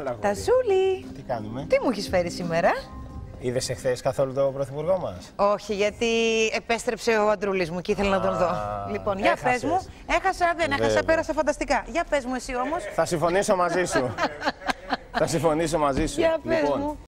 Έλα, Τα Τι κάνουμε; Τι μου έχεις φέρει σήμερα; Είδες εχθές καθόλου το πρωθυπουργό μας; Όχι, γιατί επέστρεψε ο αντρούλης μου και ήθελα να τον δω. Λοιπόν, για πες μου. Έχασα, δεν έχασα, πέρασα φανταστικά. Για πες μου εσύ όμως. Θα συμφωνήσω μαζί σου. Θα συμφωνήσω μαζί σου. Για πες λοιπόν, μου.